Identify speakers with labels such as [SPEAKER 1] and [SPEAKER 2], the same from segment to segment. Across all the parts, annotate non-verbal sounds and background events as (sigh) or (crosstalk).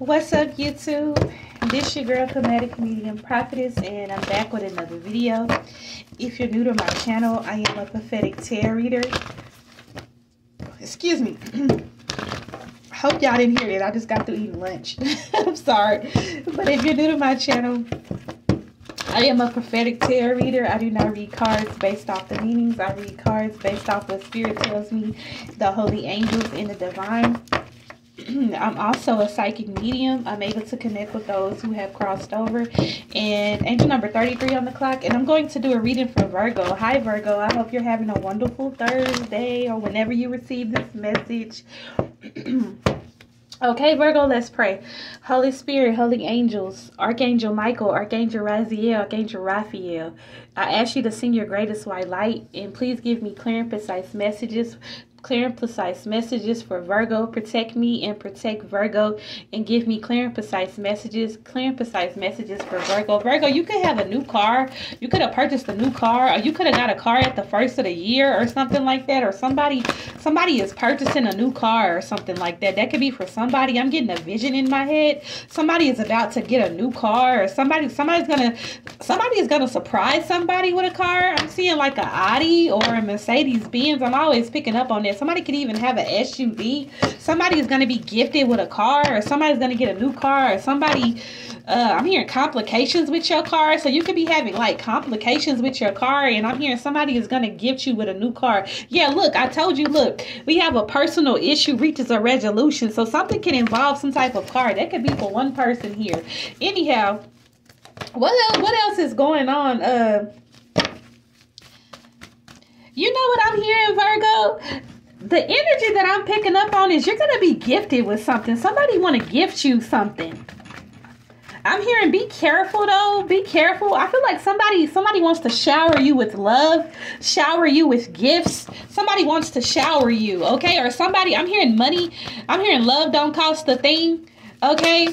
[SPEAKER 1] What's up, YouTube? This is your girl, Comedic Medium Prophetess, and I'm back with another video. If you're new to my channel, I am a prophetic tarot reader. Excuse me. (clears throat) Hope y'all didn't hear that. I just got through eating lunch. (laughs) I'm sorry. But if you're new to my channel, I am a prophetic tarot reader. I do not read cards based off the meanings. I read cards based off what Spirit tells me, the holy angels, and the divine. (clears throat) I'm also a psychic medium. I'm able to connect with those who have crossed over. And angel number 33 on the clock. And I'm going to do a reading for Virgo. Hi, Virgo. I hope you're having a wonderful Thursday or whenever you receive this message. (clears throat) Okay, Virgo, let's pray. Holy Spirit, Holy Angels, Archangel Michael, Archangel Raziel, Archangel Raphael, I ask you to send your greatest white light and please give me clear and precise messages clear and precise messages for Virgo. Protect me and protect Virgo and give me clear and precise messages. Clear and precise messages for Virgo. Virgo, you could have a new car. You could have purchased a new car or you could have got a car at the first of the year or something like that. Or somebody somebody is purchasing a new car or something like that. That could be for somebody. I'm getting a vision in my head. Somebody is about to get a new car or somebody somebody's gonna somebody is gonna surprise somebody with a car. I'm seeing like a Audi or a Mercedes Benz. I'm always picking up on Somebody could even have an SUV. Somebody is going to be gifted with a car or somebody's going to get a new car or somebody, uh, I'm hearing complications with your car. So you could be having like complications with your car and I'm hearing somebody is going to gift you with a new car. Yeah, look, I told you, look, we have a personal issue reaches a resolution. So something can involve some type of car. That could be for one person here. Anyhow, what else, what else is going on? Uh, you know what I'm hearing, Virgo? The energy that I'm picking up on is you're going to be gifted with something. Somebody want to gift you something. I'm hearing be careful though. Be careful. I feel like somebody somebody wants to shower you with love, shower you with gifts. Somebody wants to shower you, okay? Or somebody I'm hearing money. I'm hearing love don't cost a thing, okay?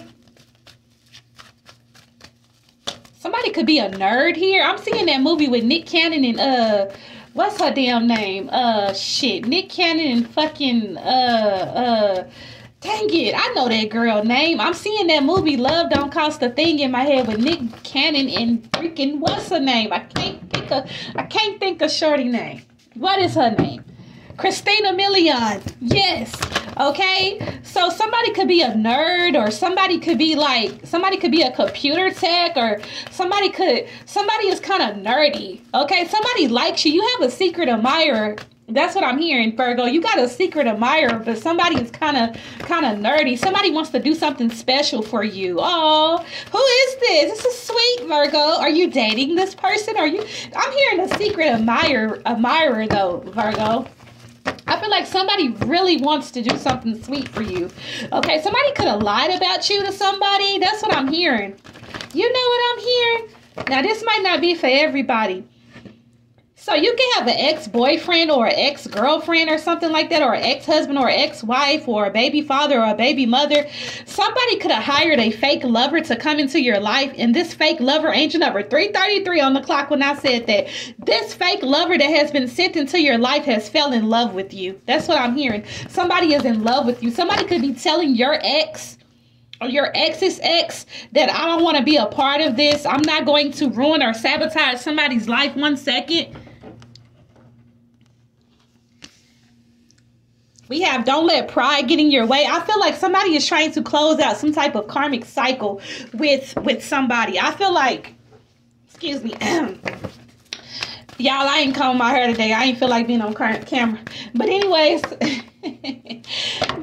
[SPEAKER 1] Somebody could be a nerd here. I'm seeing that movie with Nick Cannon and uh what's her damn name? Uh, shit, Nick Cannon and fucking uh uh. Dang it, I know that girl name. I'm seeing that movie Love Don't Cost a Thing in my head with Nick Cannon and freaking what's her name? I can't think of I can't think of Shorty name. What is her name? Christina Milian. Yes. Okay. So somebody could be a nerd or somebody could be like somebody could be a computer tech or somebody could somebody is kind of nerdy. Okay. Somebody likes you. You have a secret admirer. That's what I'm hearing, Virgo. You got a secret admirer, but somebody is kind of kind of nerdy. Somebody wants to do something special for you. Oh, who is this? This is sweet, Virgo. Are you dating this person? Are you I'm hearing a secret admirer admirer though, Virgo. I feel like somebody really wants to do something sweet for you. Okay, somebody could have lied about you to somebody. That's what I'm hearing. You know what I'm hearing? Now, this might not be for everybody. So you can have an ex-boyfriend or an ex-girlfriend or something like that, or an ex-husband or ex-wife or a baby father or a baby mother. Somebody could have hired a fake lover to come into your life, and this fake lover, angel number 333 on the clock when I said that, this fake lover that has been sent into your life has fell in love with you. That's what I'm hearing. Somebody is in love with you. Somebody could be telling your ex or your ex's ex that I don't want to be a part of this. I'm not going to ruin or sabotage somebody's life one second. We have don't let pride get in your way. I feel like somebody is trying to close out some type of karmic cycle with with somebody. I feel like excuse me. (clears throat) Y'all, I ain't combing my hair today. I ain't feel like being on camera. But anyways, (laughs)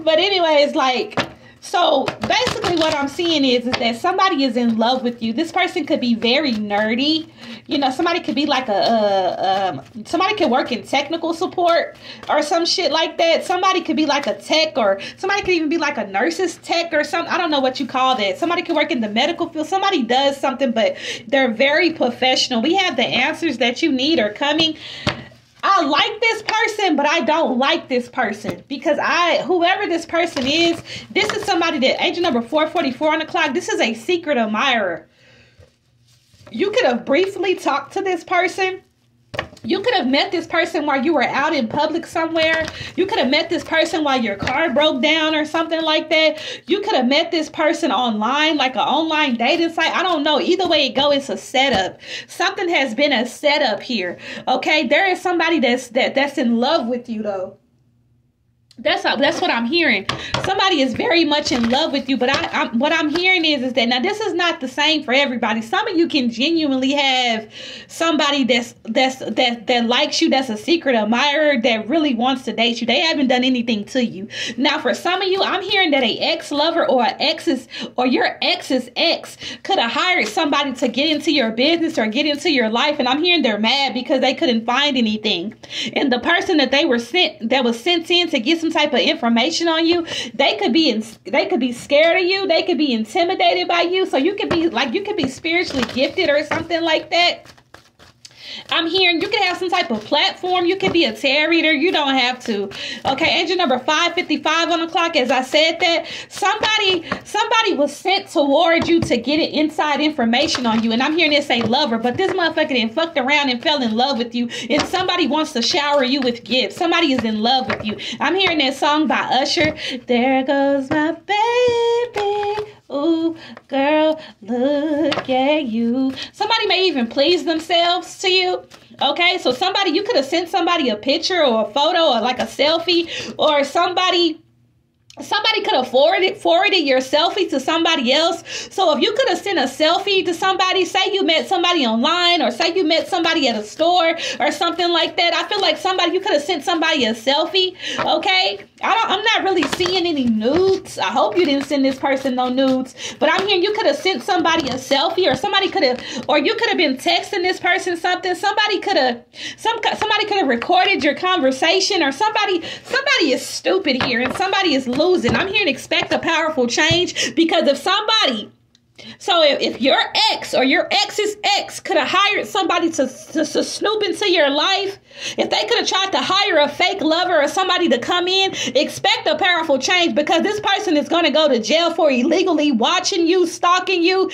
[SPEAKER 1] but anyways, like so basically what I'm seeing is, is that somebody is in love with you. This person could be very nerdy. You know, somebody could be like a, a um, somebody could work in technical support or some shit like that. Somebody could be like a tech or somebody could even be like a nurse's tech or something. I don't know what you call that. Somebody could work in the medical field. Somebody does something, but they're very professional. We have the answers that you need are coming. I like this person, but I don't like this person because I, whoever this person is, this is somebody that angel number 444 on the clock. This is a secret admirer. You could have briefly talked to this person You could have met this person while you were out in public somewhere. You could have met this person while your car broke down or something like that. You could have met this person online, like an online dating site. I don't know. Either way it go, it's a setup. Something has been a setup here. Okay, there is somebody that's that that's in love with you though. That's that's what I'm hearing. Somebody is very much in love with you, but I, I'm, what I'm hearing is is that now this is not the same for everybody. Some of you can genuinely have somebody that's that's that that likes you, that's a secret admirer, that really wants to date you. They haven't done anything to you. Now, for some of you, I'm hearing that a ex lover or an ex's or your ex's ex could have hired somebody to get into your business or get into your life, and I'm hearing they're mad because they couldn't find anything, and the person that they were sent that was sent in to get some type of information on you, they could be in, they could be scared of you. They could be intimidated by you. So you could be like you could be spiritually gifted or something like that. I'm hearing you can have some type of platform. You can be a tarot reader. You don't have to. Okay, angel number 555 on the clock. As I said that, somebody somebody was sent toward you to get inside information on you. And I'm hearing this say lover, but this motherfucker then fucked around and fell in love with you. And somebody wants to shower you with gifts. Somebody is in love with you. I'm hearing that song by Usher. There goes my baby. Ooh, girl, look at you. Somebody may even please themselves to you. Okay, so somebody, you could have sent somebody a picture or a photo or like a selfie or somebody somebody could have forwarded forwarded your selfie to somebody else so if you could have sent a selfie to somebody say you met somebody online or say you met somebody at a store or something like that i feel like somebody you could have sent somebody a selfie okay I don't, I'm not really seeing any nudes. I hope you didn't send this person no nudes. But I'm hearing you could have sent somebody a selfie, or somebody could have, or you could have been texting this person something. Somebody could have, some somebody could have recorded your conversation, or somebody somebody is stupid here, and somebody is losing. I'm here to expect a powerful change because if somebody so if, if your ex or your ex's ex could have hired somebody to, to, to, snoop into your life, if they could have tried to hire a fake lover or somebody to come in, expect a powerful change because this person is going to go to jail for illegally watching you, stalking you.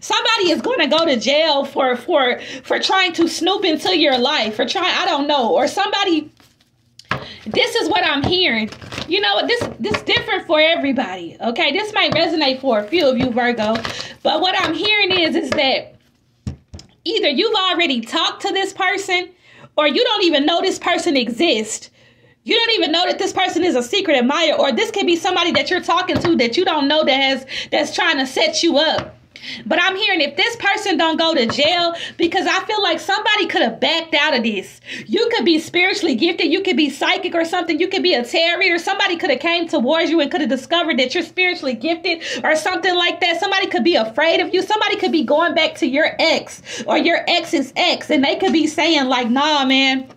[SPEAKER 1] Somebody is going to go to jail for for for trying to snoop into your life, for trying I don't know, or somebody this is what I'm hearing. You know, what? this this different for everybody. Okay, this might resonate for a few of you, Virgo. But what I'm hearing is is that either you've already talked to this person or you don't even know this person exists. You don't even know that this person is a secret admirer, or this could be somebody that you're talking to that you don't know that has that's trying to set you up. But I'm hearing if this person don't go to jail, because I feel like somebody could have backed out of this. You could be spiritually gifted, you could be psychic or something, you could be a tarot reader. Somebody could have came towards you and could have discovered that you're spiritually gifted or something like that. Somebody could be afraid of you. Somebody could be going back to your ex or your ex's ex, and they could be saying like, "Nah, man."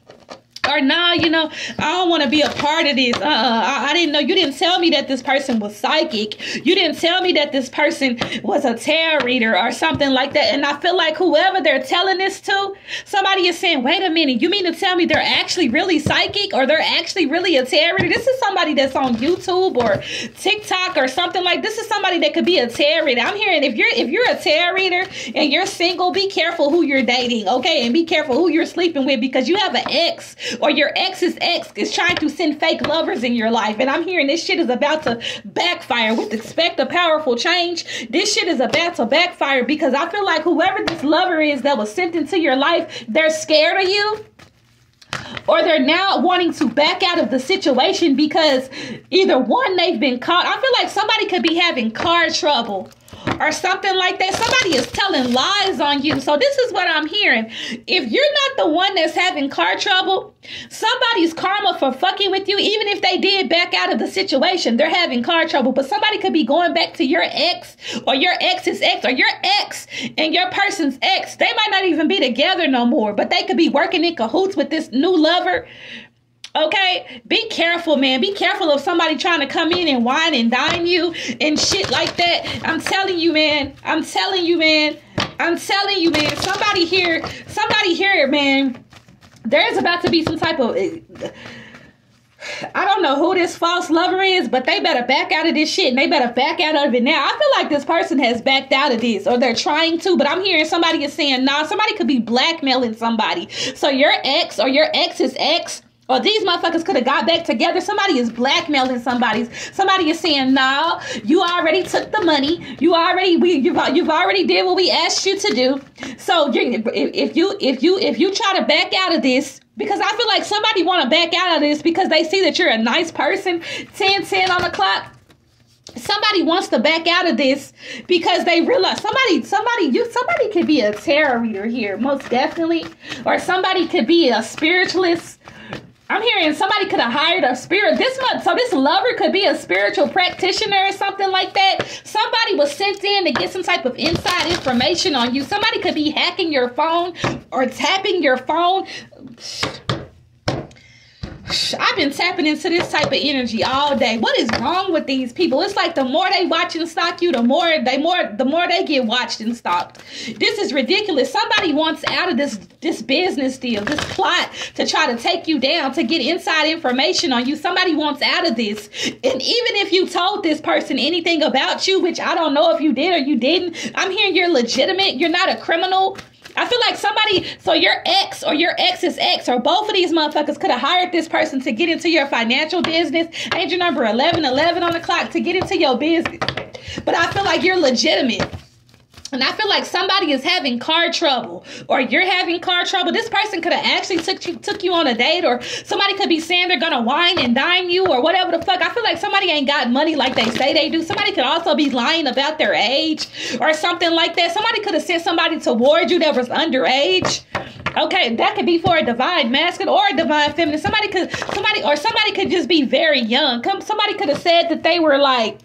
[SPEAKER 1] Or nah, you know, I don't want to be a part of this. Uh, I, I, didn't know. You didn't tell me that this person was psychic. You didn't tell me that this person was a tarot reader or something like that. And I feel like whoever they're telling this to, somebody is saying, "Wait a minute, you mean to tell me they're actually really psychic or they're actually really a tarot reader?" This is somebody that's on YouTube or TikTok or something like. This is somebody that could be a tarot reader. I'm hearing if you're if you're a tarot reader and you're single, be careful who you're dating, okay, and be careful who you're sleeping with because you have an ex or your ex's ex is trying to send fake lovers in your life. And I'm hearing this shit is about to backfire with expect a powerful change. This shit is about to backfire because I feel like whoever this lover is that was sent into your life, they're scared of you or they're now wanting to back out of the situation because either one they've been caught. I feel like somebody could be having car trouble or something like that. Somebody is telling lies on you. So this is what I'm hearing. If you're not the one that's having car trouble, somebody's karma for fucking with you, even if they did back out of the situation, they're having car trouble. But somebody could be going back to your ex or your ex's ex or your ex and your person's ex. They might not even be together no more, but they could be working in cahoots with this new lover Okay, be careful, man. Be careful of somebody trying to come in and wine and dine you and shit like that. I'm telling you, man. I'm telling you, man. I'm telling you, man. Somebody here, somebody here, man. There's about to be some type of I don't know who this false lover is, but they better back out of this shit and they better back out of it now. I feel like this person has backed out of this or they're trying to, but I'm hearing somebody is saying, nah, somebody could be blackmailing somebody. So your ex or your ex's ex or these motherfuckers could have got back together. Somebody is blackmailing somebody. Somebody is saying, "No, you already took the money. You already we you've, you've already did what we asked you to do." So if you if you if you try to back out of this, because I feel like somebody want to back out of this because they see that you're a nice person. 10 10 on the clock somebody wants to back out of this because they realize somebody somebody you somebody could be a tarot reader here most definitely or somebody could be a spiritualist I'm hearing somebody could have hired a spirit this month. So this lover could be a spiritual practitioner or something like that. Somebody was sent in to get some type of inside information on you. Somebody could be hacking your phone or tapping your phone. I've been tapping into this type of energy all day. What is wrong with these people? It's like the more they watch and stalk you, the more they more the more they get watched and stalked. This is ridiculous. Somebody wants out of this this business deal, this plot to try to take you down, to get inside information on you. Somebody wants out of this. And even if you told this person anything about you, which I don't know if you did or you didn't, I'm hearing you're legitimate. You're not a criminal. I feel like somebody, so your ex or your ex's ex or both of these motherfuckers could have hired this person to get into your financial business. Angel number 1111 on the clock to get into your business. But I feel like you're legitimate. And I feel like somebody is having car trouble or you're having car trouble. This person could have actually took you took you on a date or somebody could be saying they're gonna wine and dine you or whatever the fuck. I feel like somebody ain't got money like they say they do. Somebody could also be lying about their age or something like that. Somebody could have sent somebody toward you that was underage. Okay, that could be for a divine masculine or a divine feminine. Somebody could somebody or somebody could just be very young. Come somebody could have said that they were like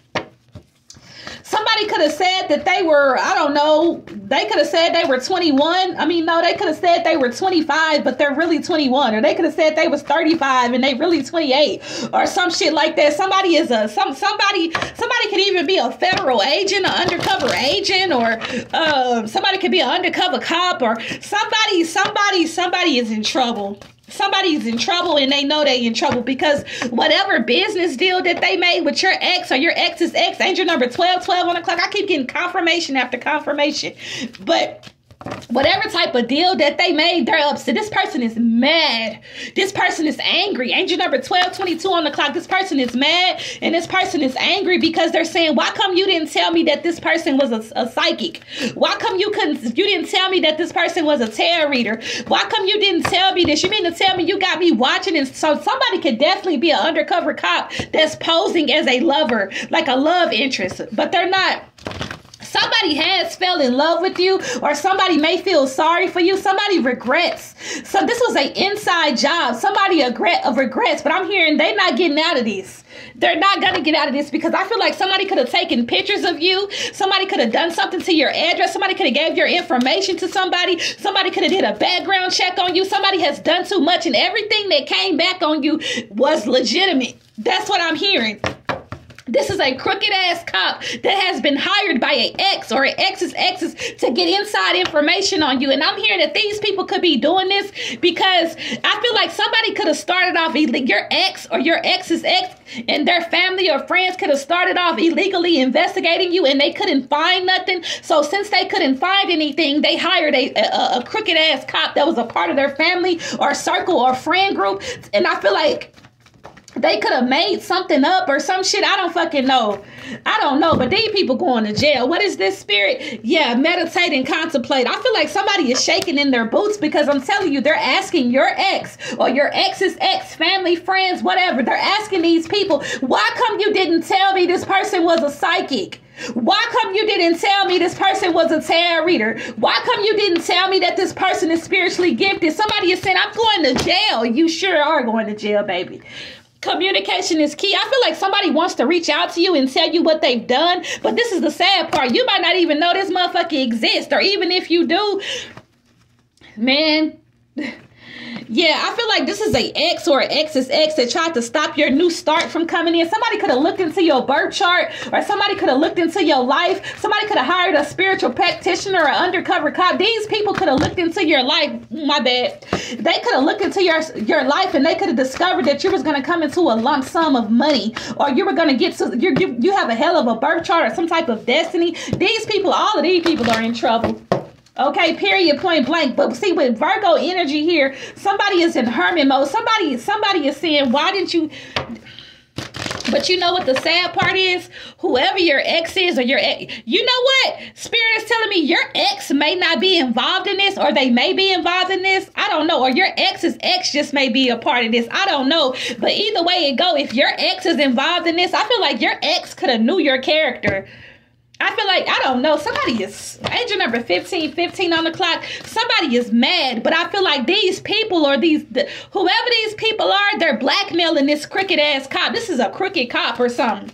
[SPEAKER 1] somebody could have said that they were, I don't know, they could have said they were 21. I mean, no, they could have said they were 25, but they're really 21. Or they could have said they was 35 and they really 28 or some shit like that. Somebody is a some somebody somebody could even be a federal agent, an undercover agent, or um, somebody could be an undercover cop or somebody, somebody, somebody is in trouble somebody's in trouble and they know they in trouble because whatever business deal that they made with your ex or your ex's ex, angel number 12, 12 on the clock. I keep getting confirmation after confirmation. But whatever type of deal that they made, they're upset. This person is mad. This person is angry. Angel number 1222 on the clock. This person is mad and this person is angry because they're saying, Why come you didn't tell me that this person was a, a psychic? Why come you couldn't you didn't tell me that this person was a tarot reader? Why come you didn't tell me this? You mean to tell me you got me watching and so somebody could definitely be an undercover cop that's posing as a lover, like a love interest, but they're not somebody has fell in love with you or somebody may feel sorry for you somebody regrets so this was an inside job somebody regret of regrets but i'm hearing they're not getting out of this they're not gonna get out of this because I feel like somebody could have taken pictures of you. Somebody could have done something to your address. Somebody could have gave your information to somebody. Somebody could have did a background check on you. Somebody has done too much, and everything that came back on you was legitimate. That's what I'm hearing. This is a crooked ass cop that has been hired by an ex or an ex's exes to get inside information on you. And I'm hearing that these people could be doing this because I feel like somebody could have started off your ex or your ex's ex and their family or friends could have started off illegally investigating you and they couldn't find nothing. So since they couldn't find anything, they hired a, a, a crooked ass cop that was a part of their family or circle or friend group. And I feel like they could have made something up or some shit. I don't fucking know. I don't know. But these people going to jail. What is this spirit? Yeah, meditate and contemplate. I feel like somebody is shaking in their boots because I'm telling you, they're asking your ex or your ex's ex, family, friends, whatever. They're asking these people, why come you didn't tell me this person was a psychic? Why come you didn't tell me this person was a tarot reader? Why come you didn't tell me that this person is spiritually gifted? Somebody is saying, I'm going to jail. You sure are going to jail, baby. Communication is key. I feel like somebody wants to reach out to you and tell you what they've done, but this is the sad part. You might not even know this motherfucker exists, or even if you do, man, Yeah, I feel like this is a ex or an ex's ex that tried to stop your new start from coming in. Somebody could have looked into your birth chart, or somebody could have looked into your life. Somebody could have hired a spiritual practitioner or undercover cop. These people could have looked into your life. My bad. They could have looked into your your life and they could have discovered that you was gonna come into a lump sum of money, or you were gonna get to you you, you have a hell of a birth chart or some type of destiny. These people, all of these people are in trouble. Okay, period, point blank. But see, with Virgo energy here, somebody is in hermit mode. Somebody, somebody is saying, why didn't you? But you know what the sad part is? Whoever your ex is or your ex, you know what? Spirit is telling me your ex may not be involved in this or they may be involved in this. I don't know. Or your ex's ex just may be a part of this. I don't know. But either way it go, if your ex is involved in this, I feel like your ex could have knew your character I feel like, I don't know, somebody is, angel number 15, 15 on the clock, somebody is mad, but I feel like these people or these, the, whoever these people are, they're blackmailing this crooked ass cop. This is a crooked cop or something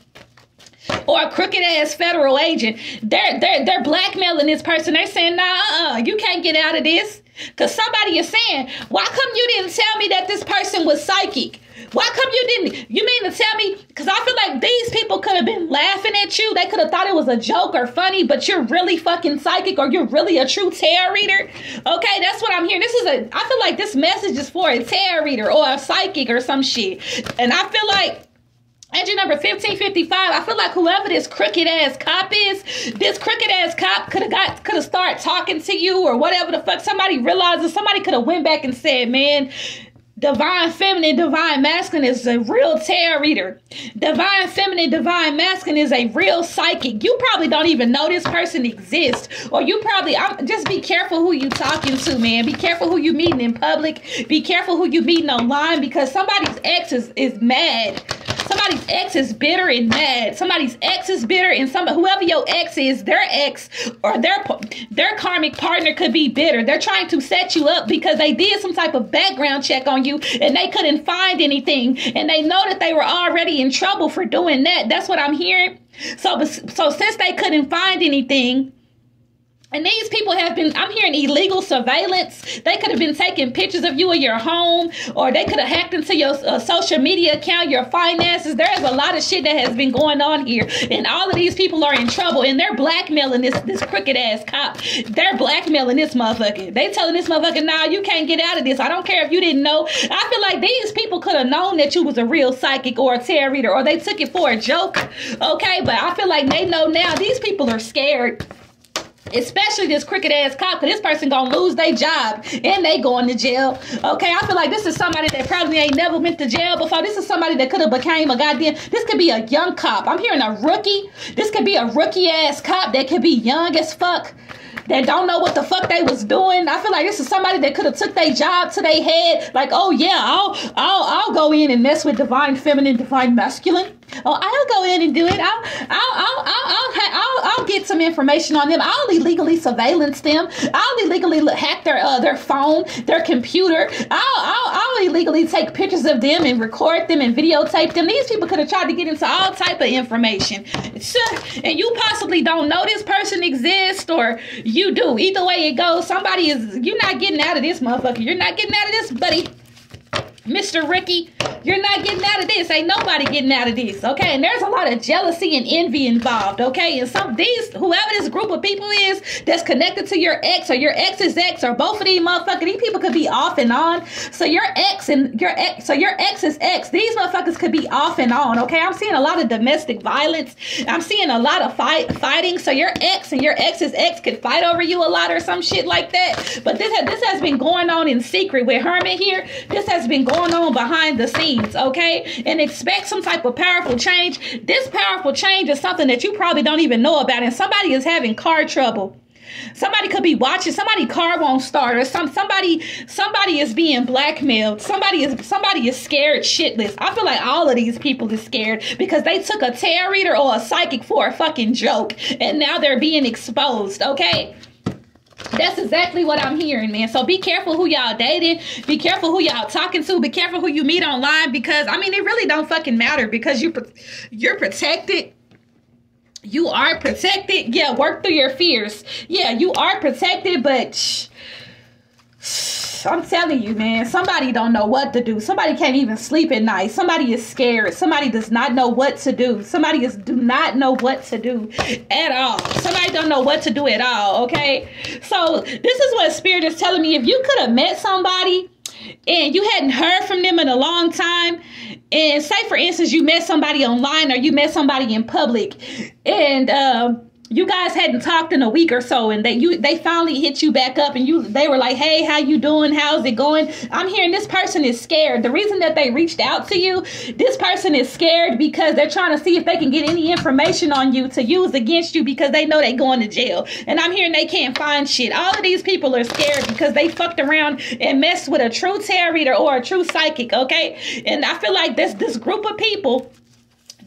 [SPEAKER 1] or a crooked ass federal agent. They're they're they're blackmailing this person. They're saying, nah, uh-uh, you can't get out of this. Cause somebody is saying, why come you didn't tell me that this person was psychic? Why come you didn't? You mean to tell me? Because I feel like these people could have been laughing at you. They could have thought it was a joke or funny, but you're really fucking psychic or you're really a true tarot reader. Okay, that's what I'm hearing. This is a, I feel like this message is for a tarot reader or a psychic or some shit. And I feel like Entry number 1555. I feel like whoever this crooked ass cop is, this crooked ass cop could have got could have started talking to you or whatever the fuck. Somebody realizes somebody could have went back and said, man, Divine feminine, divine masculine is a real tarot reader. Divine feminine, divine masculine is a real psychic. You probably don't even know this person exists, or you probably I'm, just be careful who you talking to, man. Be careful who you meeting in public. Be careful who you meeting online because somebody's ex is, is mad Somebody's ex is bitter and mad. Somebody's ex is bitter, and somebody, whoever your ex is, their ex or their their karmic partner could be bitter. They're trying to set you up because they did some type of background check on you and they couldn't find anything, and they know that they were already in trouble for doing that. That's what I'm hearing. So, so since they couldn't find anything, and these people have been, I'm hearing illegal surveillance. They could have been taking pictures of you in your home, or they could have hacked into your uh, social media account, your finances. There is a lot of shit that has been going on here. And all of these people are in trouble, and they're blackmailing this, this crooked ass cop. They're blackmailing this motherfucker. They telling this motherfucker, nah, you can't get out of this. I don't care if you didn't know. I feel like these people could have known that you was a real psychic or a tarot reader, or they took it for a joke. Okay, but I feel like they know now. These people are scared especially this crooked ass cop, because this person gonna lose their job and they going to jail. Okay, I feel like this is somebody that probably ain't never been to jail before. This is somebody that could have became a goddamn. This could be a young cop. I'm hearing a rookie. This could be a rookie ass cop that could be young as fuck that don't know what the fuck they was doing. I feel like this is somebody that could have took their job to their head. Like, oh yeah, I'll I'll I'll go in and mess with divine feminine, divine masculine. Oh, I'll go in and do it. I'll I'll I'll I'll I'll, get some information on them. I'll illegally surveillance them. I'll illegally hack their uh, their phone, their computer. I'll I'll I'll illegally take pictures of them and record them and videotape them. These people could have tried to get into all type of information. And you possibly don't know this person exists or you do. Either way it goes, somebody is you're not getting out of this motherfucker. You're not getting out of this, buddy. Mr. Ricky, you're not getting out of this. Ain't nobody getting out of this. Okay. And there's a lot of jealousy and envy involved. Okay. And some these whoever this group of people is that's connected to your ex or your ex's ex or both of these motherfuckers, these people could be off and on. So your ex and your ex, so your ex's ex, these motherfuckers could be off and on. Okay. I'm seeing a lot of domestic violence. I'm seeing a lot of fight fighting. So your ex and your ex's ex could fight over you a lot or some shit like that. But this has, this has been going on in secret with hermit here. This has been going on behind the scenes okay? And expect some type of powerful change. This powerful change is something that you probably don't even know about, and somebody is having car trouble. Somebody could be watching. Somebody car won't start, or some somebody somebody is being blackmailed. Somebody is somebody is scared shitless. I feel like all of these people is scared because they took a tarot reader or a psychic for a fucking joke, and now they're being exposed. Okay. That's exactly what I'm hearing, man. So be careful who y'all dating. Be careful who y'all talking to. Be careful who you meet online because I mean it really don't fucking matter because you you're protected. You are protected. Yeah, work through your fears. Yeah, you are protected, but. Shh, I'm telling you, man, somebody don't know what to do. Somebody can't even sleep at night. Somebody is scared. Somebody does not know what to do. Somebody is do not know what to do at all. Somebody don't know what to do at all, okay? So this is what spirit is telling me. If you could have met somebody and you hadn't heard from them in a long time, and say for instance you met somebody online or you met somebody in public, and um you guys hadn't talked in a week or so and they you they finally hit you back up and you they were like hey how you doing? How's it going? I'm hearing this person is scared. The reason that they reached out to you this person is scared because they're trying to see if they can get any information on you to use against you because they know they're going to jail. And i'm hearing they can't find shit. All of these people are scared because they fucked around and messed with a true tarot reader or a true psychic okay? And i feel like this this group of people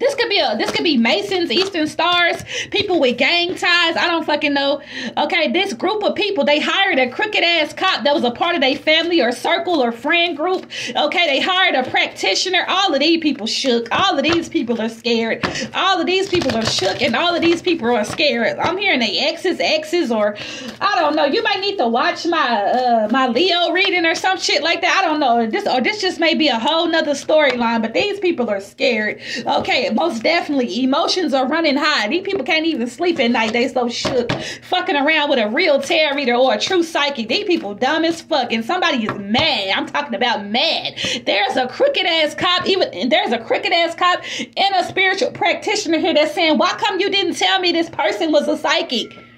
[SPEAKER 1] this could be a this could be Masons, Eastern Stars, people with gang ties. I don't fucking know. Okay, this group of people, they hired a crooked ass cop that was a part of their family or circle or friend group. Okay, they hired a practitioner. All of these people shook. All of these people are scared. All of these people are shook and all of these people are scared. I'm hearing they exes, exes, or I don't know. You might need to watch my uh my Leo reading or some shit like that. I don't know. This or this just may be a whole nother storyline, but these people are scared. Okay, most definitely. Emotions are running high. These people can't even sleep at night. They so shook. Fucking around with a real tarot reader or a true psychic. These people dumb as fuck. And somebody is mad. I'm talking about mad. There's a crooked ass cop, even there's a crooked ass cop and a spiritual practitioner here that's saying, Why come you didn't tell me this person was a psychic?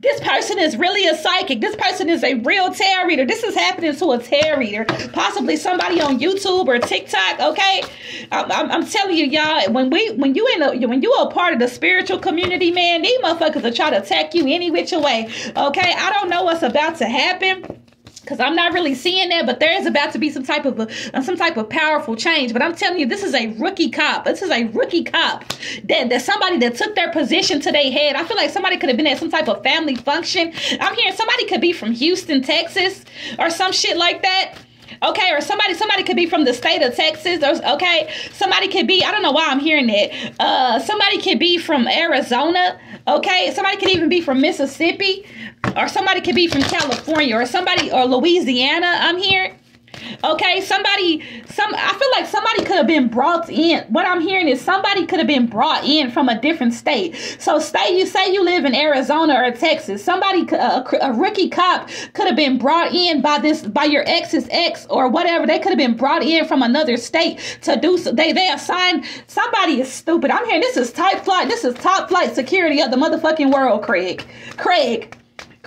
[SPEAKER 1] This person is really a psychic. This person is a real tarot reader. This is happening to a tarot reader, possibly somebody on YouTube or TikTok. Okay, I'm, I'm, I'm telling you, y'all. When we, when you in a, when you are a part of the spiritual community, man, these motherfuckers are trying to attack you any which way. Okay, I don't know what's about to happen because I'm not really seeing that, but there is about to be some type of a, uh, some type of powerful change. But I'm telling you, this is a rookie cop. This is a rookie cop that that somebody that took their position to their head. I feel like somebody could have been at some type of family function. I'm hearing somebody could be from Houston, Texas, or some shit like that. Okay, or somebody somebody could be from the state of Texas. Or, okay, somebody could be. I don't know why I'm hearing that. Uh, somebody could be from Arizona. Okay, somebody could even be from Mississippi or somebody could be from California or somebody or Louisiana. I'm here. Okay, somebody, some I feel like somebody could have been brought in. What I'm hearing is somebody could have been brought in from a different state. So, stay you say you live in Arizona or Texas. Somebody, a, a rookie cop, could have been brought in by this by your ex's ex or whatever. They could have been brought in from another state to do so. They they assigned somebody is stupid. I'm hearing this is type flight. This is top flight security of the motherfucking world, Craig. Craig.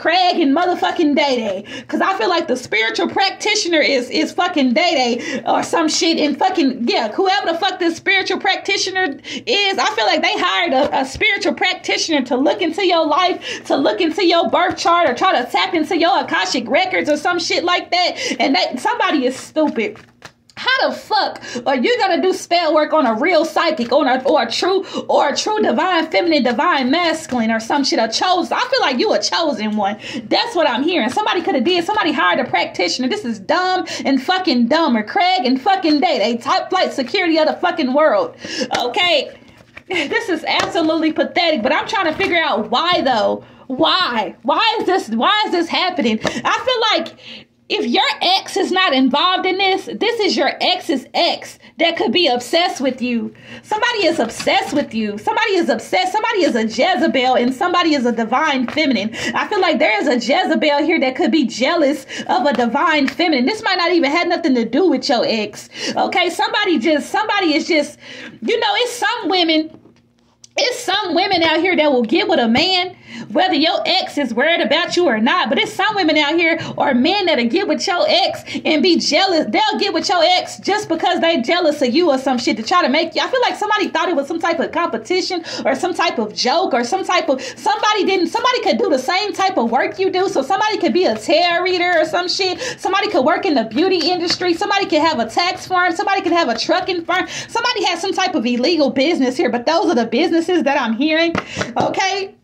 [SPEAKER 1] Craig and motherfucking Day Day. Cause I feel like the spiritual practitioner is is fucking Day Day or some shit and fucking yeah, whoever the fuck this spiritual practitioner is, I feel like they hired a, a spiritual practitioner to look into your life, to look into your birth chart or try to tap into your Akashic records or some shit like that. And that somebody is stupid. How the fuck are you gonna do spell work on a real psychic, on a or a true or a true divine feminine, divine masculine, or some shit? A chosen. I feel like you a chosen one. That's what I'm hearing. Somebody could have did. Somebody hired a practitioner. This is dumb and fucking dumb. Or Craig and fucking Day. They type flight security of the fucking world. Okay, this is absolutely pathetic. But I'm trying to figure out why though. Why? Why is this? Why is this happening? I feel like if your ex is not involved in this, this is your ex's ex that could be obsessed with you. Somebody is obsessed with you. Somebody is obsessed. Somebody is a Jezebel and somebody is a divine feminine. I feel like there is a Jezebel here that could be jealous of a divine feminine. This might not even have nothing to do with your ex. Okay, somebody just, somebody is just, you know, it's some women it's some women out here that will get with a man, whether your ex is worried about you or not. But it's some women out here or men that'll get with your ex and be jealous. They'll get with your ex just because they jealous of you or some shit to try to make you. I feel like somebody thought it was some type of competition or some type of joke or some type of somebody didn't. Somebody could do the same type of work you do. So somebody could be a tarot reader or some shit. Somebody could work in the beauty industry. Somebody could have a tax firm. Somebody could have a trucking firm. Somebody has some type of illegal business here. But those are the business businesses that I'm hearing, okay?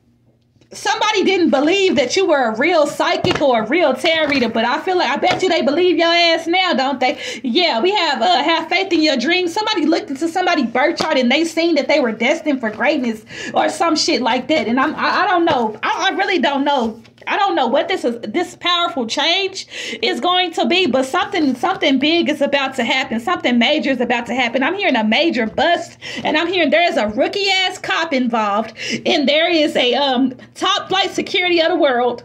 [SPEAKER 1] Somebody didn't believe that you were a real psychic or a real tarot reader, but I feel like I bet you they believe your ass now, don't they? Yeah, we have uh, have faith in your dreams. Somebody looked into somebody's birth chart and they seen that they were destined for greatness or some shit like that. And I'm I, I don't know. I, I really don't know I don't know what this is this powerful change is going to be, but something something big is about to happen. Something major is about to happen. I'm hearing a major bust, and I'm hearing there is a rookie ass cop involved, and there is a um top flight security of the world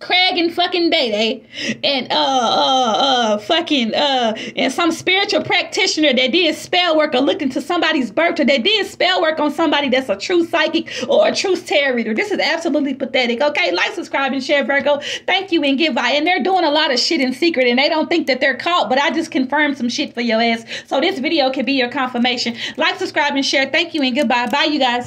[SPEAKER 1] Craig and fucking Day and uh uh uh fucking uh and some spiritual practitioner that did spell work or looked into somebody's birth or that did spell work on somebody that's a true psychic or a true tarot reader. This is absolutely pathetic. Okay, like, subscribe, and share Virgo. Thank you and give goodbye. And they're doing a lot of shit in secret and they don't think that they're caught, but I just confirmed some shit for your ass. So this video can be your confirmation. Like, subscribe, and share. Thank you and goodbye. Bye, you guys.